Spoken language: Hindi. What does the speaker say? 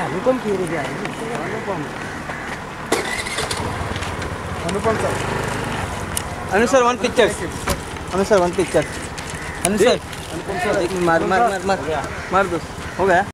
अनुपम की hero Anupam. Anupam sir. Anu sir one picture Anu sir one picture Anu sir Anupam sir मार मार मार मार। मार दो हो गया?